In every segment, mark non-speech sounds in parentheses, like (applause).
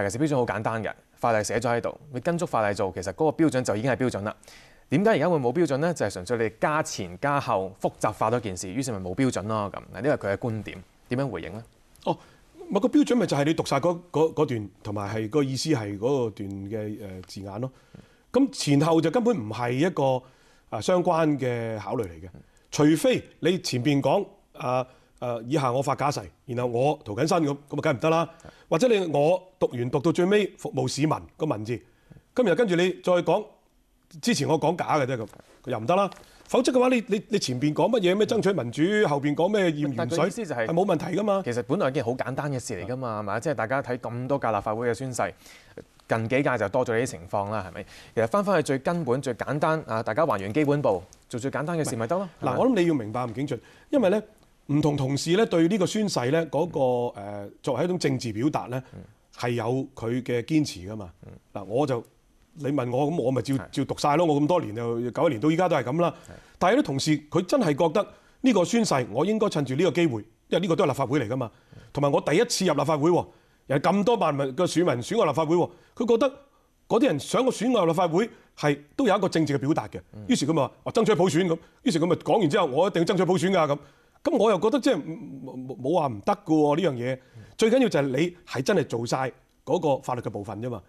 但其實標準好簡單嘅，法例寫咗喺度，你跟足法例做，其實嗰個標準就已經係標準啦。點解而家會冇標準呢？就係、純粹你加前加後複雜化多件事，於是咪冇標準咯咁。嗱，呢個係佢嘅觀點，點樣回應呢？哦，咪個標準咪就係你讀晒嗰嗰嗰段，同埋係個意思係嗰個段嘅誒字眼咯。咁前後就根本唔係一個啊相關嘅考慮嚟嘅，除非你前邊講啊啊以下我發假誓，然後我涂緊身咁，咁啊梗係唔得啦。或者你我讀完讀到最尾服務市民個文字，今日跟住你再講之前我講假嘅啫咁，又唔得啦。否則嘅話，你你你前邊講乜嘢咩爭取民主，後邊講咩驗但鹽水，佢意思就係係冇問題噶嘛。其實本來係一件好簡單嘅事嚟噶嘛，係咪？即係大家睇咁多屆立法會嘅宣誓，近幾屆就多咗呢啲情況啦，係咪？其實翻返去最根本、最簡單啊，大家還原基本步，做最簡單嘅事咪得咯。嗱，我諗你要明白吳景俊，因為咧唔同同事咧對呢個宣誓咧嗰個誒作為一種政治表達咧係有佢嘅堅持噶嘛。嗱，我就你問我咁，我咪照照讀晒咯。我咁多年就九一年到依家都係咁啦。但係有啲同事佢真係覺得呢個宣誓，我應該趁住呢個機會，因為呢個都係立法會嚟噶嘛。同埋我第一次入立法會喎，又係咁多萬民嘅選民選我立法會喎，佢覺得。嗰啲人想我選我入立法會係都有一個政治嘅表達嘅，於是佢咪話我爭取普選咁，於是佢咪講完之後，我一定要爭取普選㗎咁。咁我又覺得即係冇冇話唔得㗎喎呢樣嘢，最緊要就係你係真係做晒嗰個法律嘅部分啫嘛。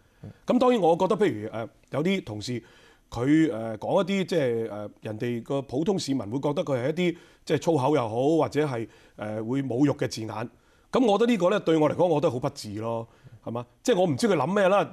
咁當然我覺得譬如誒有啲同事佢誒講一啲即係誒人哋個普通市民會覺得佢係一啲即係粗口又好，或者係誒會侮辱嘅字眼。咁我覺得呢個咧對我嚟講，我覺得好不智咯。係嘛？即係我唔知佢諗咩啦。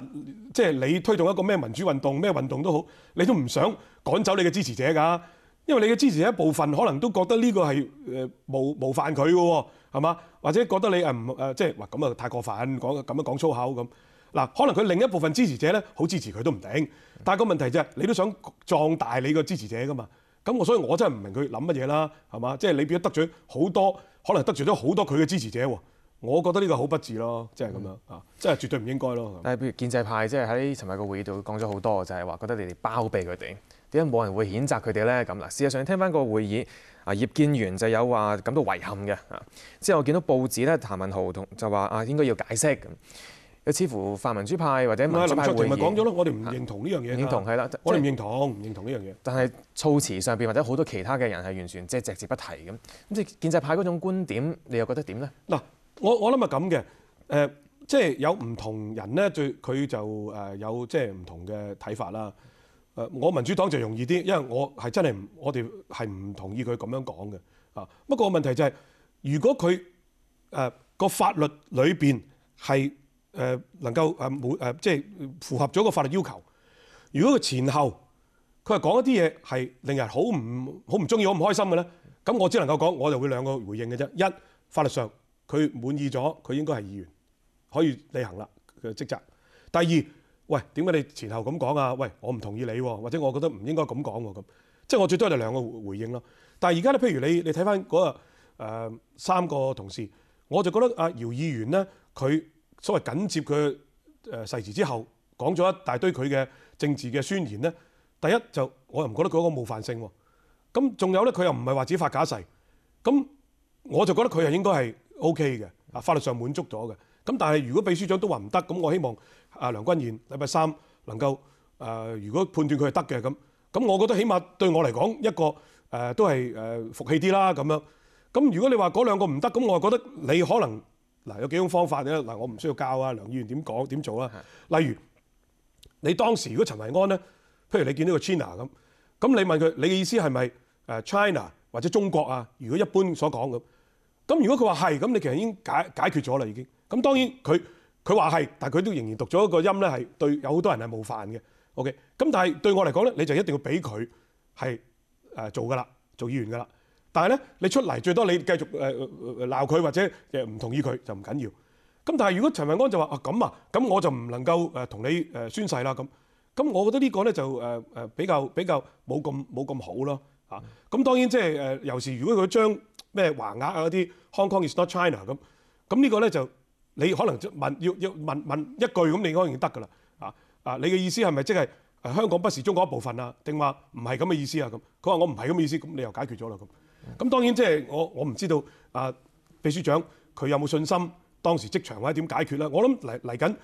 即係你推動一個咩民主運動、咩運動都好，你都唔想趕走你嘅支持者㗎。因為你嘅支持者一部分可能都覺得呢個係誒冒冒犯佢嘅喎，係嘛？或者覺得你誒唔誒即係話咁啊太過分，講咁樣講粗口咁。嗱，可能佢另一部分支持者咧好支持佢都唔定，但係個問題就係你都想壯大你個支持者噶嘛。咁我所以我真係唔明佢諗乜嘢啦，係嘛？即係你變咗得罪好多，可能得罪咗好多佢嘅支持者喎。我覺得呢個好不智咯，即係咁樣啊，即係絕對唔應該咯。但係譬如建制派，即係喺尋日個會議度講咗好多，就係話覺得你哋包庇佢哋，點解冇人會譴責佢哋咧？咁嗱，事實上聽翻個會議，啊葉建源就有話感到遺憾嘅啊。之後見到報紙咧，譚文豪同就話啊應該要解釋咁。又似乎泛民主派或者林民主派會卓廷咪講咗咯，我哋唔認同呢樣嘢㗎。認同係啦，我哋唔認同，唔認同呢樣嘢。但係措辭上邊或者好多其他嘅人係完全即係隻字不提咁。咁即係建制派嗰種觀點，你又覺得點咧？嗱，我我諗係咁嘅，誒、即係有唔同人咧，最佢就誒、有即係唔同嘅睇法啦。誒、我民主黨就容易啲，因為我係真係唔，我哋係唔同意佢咁樣講嘅。啊，不過問題就係、如果佢誒個法律裏邊係誒能夠誒滿誒即係符合咗個法律要求，如果佢前後佢係講一啲嘢係令人好唔好唔中意、好唔開心嘅咧，咁我只能夠講，我就會兩個回應嘅啫。一法律上佢滿意咗，佢應該係議員，可以履行啦佢嘅職責。第二，喂，點解你前後咁講啊？喂，我唔同意你喎，或者我覺得唔應該咁講喎咁，即係我最多係兩個回應咯。但係而家咧，譬如你你睇翻嗰個、三個同事，我就覺得阿姚議員咧，佢所謂緊接佢誒誓詞之後，講咗一大堆佢嘅政治嘅宣言咧。第一就我又唔覺得佢嗰個冒犯性喎。咁仲有咧，佢又唔係話自己發假誓，咁我就覺得佢係應該係 O K 嘅，啊法律上滿足咗嘅。咁但係如果秘書長都話唔得，咁我希望啊梁君彥禮拜三能夠誒、呃如果判斷佢係得嘅咁，咁我覺得起碼對我嚟講一個誒、呃都係誒、呃服氣啲啦咁樣。咁如果你話嗰兩個唔得，咁我覺得你可能嗱有幾種方法咧嗱，我唔需要教啊梁議員點講點做啊。例如你當時如果陳維安咧，譬如你見到個 China 咁，咁你問佢你嘅意思係咪誒 China 或者中國啊？如果一般所講咁，咁如果佢話係，咁你其實已經解解決咗啦已經。咁當然佢佢話係，但係佢都仍然讀咗一個音咧，係對有好多人係冒犯嘅。OK，咁但係對我嚟講咧，你就一定要俾佢係誒做噶啦，做議員噶啦。但係咧，你出嚟最多你繼續誒鬧佢或者誒唔同意佢就唔緊要。咁但係如果陳文安就話啊咁啊，咁我就唔能夠誒同你誒宣誓啦咁。咁我覺得呢個咧就誒誒比較比較冇咁冇咁好咯嚇。咁當然即係誒有時如果佢將咩橫額啊嗰啲 Hong Kong is not China 咁，咁呢個咧就你可能問要要問問一句咁，你可能得㗎啦啊啊！你嘅意思係咪即係香港不是中國一部分啊？定話唔係咁嘅意思啊？咁佢話我唔係咁嘅意思，咁你又解決咗啦咁。咁當然即係我我唔知道啊秘書長佢有冇信心當時即場或者點解決啦？我諗嚟嚟緊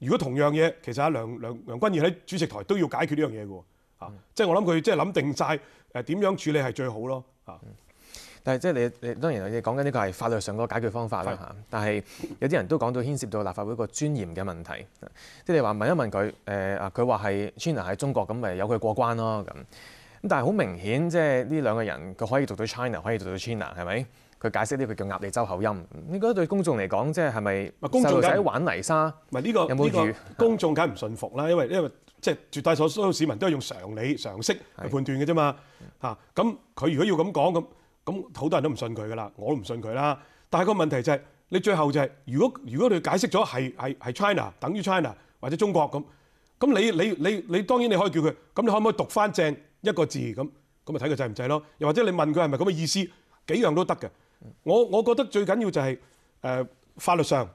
如果同樣嘢，其實阿梁梁梁君彥喺主席台都要解決呢樣嘢嘅喎，啊，即係我諗佢即係諗定晒誒點樣處理係最好咯，啊，但係即係你你當然你講緊呢個係法律上嗰個解決方法啦嚇，但係有啲人都講到牽涉到立法會個尊嚴嘅問題，即係你話問一問佢誒啊，佢話係 China 喺中國咁咪由佢過關咯咁，咁但係好明顯即係呢兩個人佢可以讀到 China，可以讀到 China 係咪？佢解釋呢個叫鴨脷洲口音，你覺得對公眾嚟講即係係咪公路仔玩泥沙？唔係呢個有冇呢個預公眾梗係唔信服啦，因為因為即係絕大多數市民都係用常理常識去判斷嘅啫嘛，嚇咁佢如果要咁講咁咁好多人都唔信佢噶啦，我都唔信佢啦。但係個問題就係、你最後就係、如果如果你解釋咗係係係 China 等於 China 或者中國咁，咁你你你你當然你可以叫佢，咁你可唔可以讀翻正一個字咁咁咪睇佢制唔制咯？又或者你問佢係咪咁嘅意思，幾樣都得嘅。我我覺得最緊要就係、誒、法律上，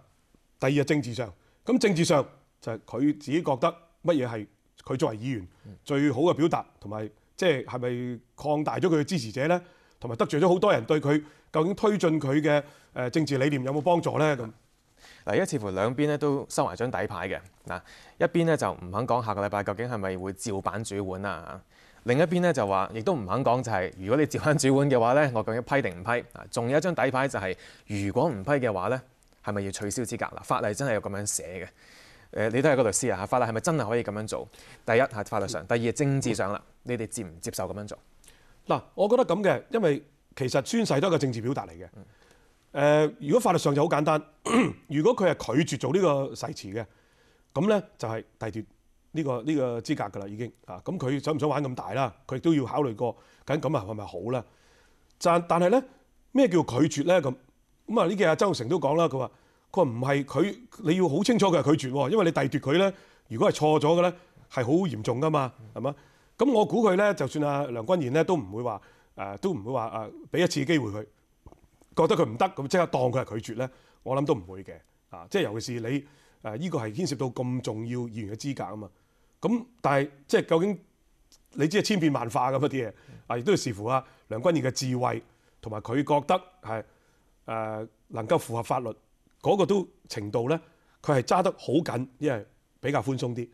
第二係政治上。咁政治上就係佢自己覺得乜嘢係佢作為議員最好嘅表達，同埋即係係咪擴大咗佢嘅支持者咧，同埋得罪咗好多人對佢究竟推進佢嘅誒政治理念有冇幫助咧咁。嗱，而家似乎兩邊咧都收埋張底牌嘅。嗱，一邊咧就唔肯講下個禮拜究竟係咪會照版煮碗啊？另一邊咧就話，亦都唔肯講就係、如果你照版煮碗嘅話咧，我究竟批定唔批？啊，仲有一張底牌就係、如果唔批嘅話咧，係咪要取消資格？嗱，法例真係有咁樣寫嘅。誒，你都係個律師啊，法例係咪真係可以咁樣做？第一係法律上，第二政治上啦，你哋接唔接受咁樣做？嗱，我覺得咁嘅，因為其實宣誓都係一個政治表達嚟嘅。誒、如果法律上就好簡單，(clears throat) 如果佢係拒絕做呢個誓詞嘅，咁咧就係遞奪呢個呢、個資格㗎啦，已經啊。咁佢想唔想玩咁大啦？佢亦都要考慮過，緊咁啊係咪好啦？但但係咧，咩叫拒絕咧？咁咁啊？呢幾日周成都講啦，佢話佢話唔係佢，你要好清楚佢係拒絕喎，因為你遞奪佢咧，如果係錯咗嘅咧，係好嚴重㗎嘛，係嘛？咁我估佢咧，就算阿梁君彥咧，都唔會話誒、都唔會話誒俾一次機會佢，覺得佢唔得咁即刻當佢係拒絕咧，我諗都唔會嘅啊！即係尤其是你誒依、個係牽涉到咁重要議員嘅資格啊嘛。咁但係即係究竟你知係千變萬化咁一啲嘢啊，亦都要視乎啊梁君彥嘅智慧同埋佢覺得係誒、能夠符合法律嗰、個都程度咧，佢係揸得好緊，因為比較寬鬆啲。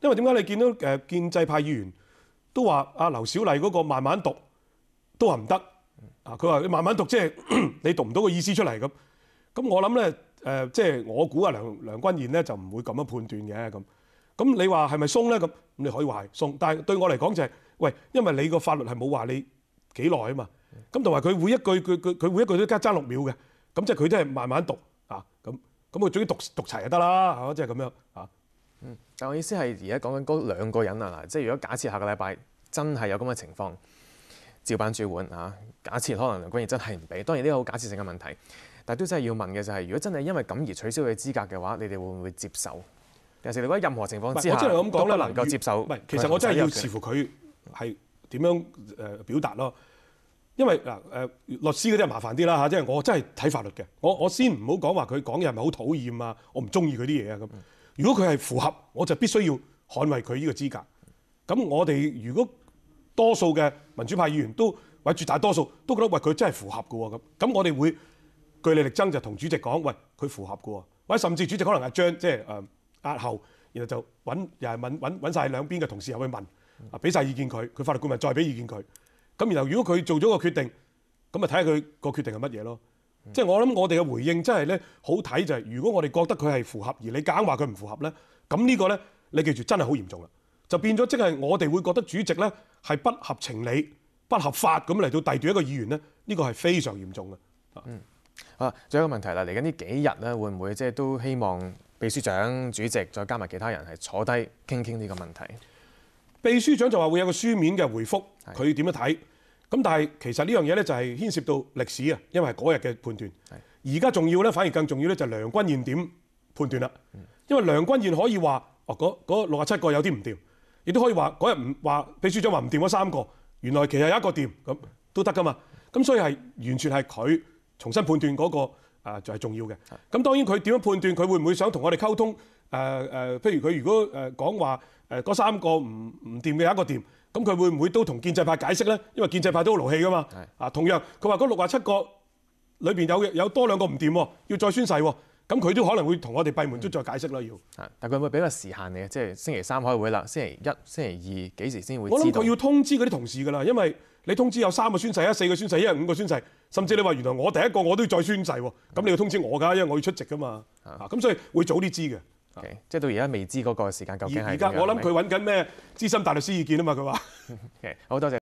因為點解你見到誒、建制派議員都話阿劉小麗嗰個慢慢讀都話唔得啊？佢話你慢慢讀即係 (clears throat) 你讀唔到個意思出嚟咁。咁我諗咧誒，即係我估阿梁梁君彥咧就唔會咁樣判斷嘅咁。咁你話係咪鬆咧？咁你可以話係鬆，但係對我嚟講就係、喂，因為你個法律係冇話你幾耐啊嘛。咁同埋佢每一句佢佢佢每一句都加爭六秒嘅，咁即係佢都係慢慢讀啊。咁咁佢總之讀讀齊就得啦，係嘛？即係咁樣啊。但我意思係而家講緊嗰兩個人啊，嗱，即係如果假設下個禮拜真係有咁嘅情況，照版煮碗啊，假設可能梁君彥真係唔俾，當然呢個好假設性嘅問題，但係都真係要問嘅就係、如果真係因為咁而取消佢資格嘅話，你哋會唔會接受？有時你覺得任何情況之下我真係咁講啦，能夠接受唔係，其實我真係要視乎乎佢係點樣誒表達咯。因為嗱誒、律師嗰啲係麻煩啲啦嚇，即係我真係睇法律嘅。我我先唔好講話佢講嘢係咪好討厭啊，我唔中意佢啲嘢啊咁。如果佢係符合，我就必須要捍衛佢呢個資格。咁我哋如果多數嘅民主派議員都或者絕大多數都覺得喂佢真係符合嘅喎咁，咁我哋會據理力爭就同主席講，喂佢符合嘅喎，或者甚至主席可能係將即係誒押後，然後就揾又係問揾揾曬兩邊嘅同事入去問，啊俾晒意見佢，佢法律顧問再俾意見佢，咁然後如果佢做咗個決定，咁咪睇下佢個決定係乜嘢咯。即係我諗我哋嘅回應真係咧好睇就係、如果我哋覺得佢係符合，而你夾硬話佢唔符合咧，咁呢個咧你記住真係好嚴重啦，就變咗即係我哋會覺得主席咧係不合情理、不合法咁嚟到遞奪一個議員咧，呢、個係非常嚴重嘅。啊，仲有一個問題啦，嚟緊呢幾日咧，會唔會即係都希望秘書長、主席再加埋其他人係坐低傾傾呢個問題？秘書長就話會有個書面嘅回覆，佢點樣睇？咁但係其實呢樣嘢咧就係牽涉到歷史啊，因為係嗰日嘅判斷。而家重要咧，反而更重要咧就係梁君彥點判斷啦。因為梁君彥可以話哦，嗰嗰六十七個有啲唔掂，亦都可以話嗰日唔話秘書長話唔掂嗰三個，原來其實有一個掂咁都得噶嘛。咁所以係完全係佢重新判斷嗰、個、啊就係、重要嘅。咁當然佢點樣判斷，佢會唔會想同我哋溝通？誒、誒、譬如佢如果誒講話誒嗰三個唔唔掂嘅有一個掂，咁佢會唔會都同建制派解釋咧？因為建制派都好勞氣噶嘛。啊，同樣佢話嗰六啊七個裏邊有有多兩個唔掂喎，要再宣誓喎。咁佢都可能會同我哋閉門都再解釋啦。要啊，但佢會俾個時限你嘅？即係星期三開會啦，星期一、星期二幾時先會我諗佢？要通知嗰啲同事㗎啦，因為你通知有三個宣誓啊、四個宣誓，一日五個宣誓，甚至你話原來我第一個我都要再宣誓喎，咁你要通知我㗎，因為我要出席㗎嘛。啊，咁所以會早啲知嘅。OK，即係到而家未知嗰個時間究竟係而而家我諗佢揾緊咩資深大律師意見啊嘛，佢話。(laughs) OK，好多謝。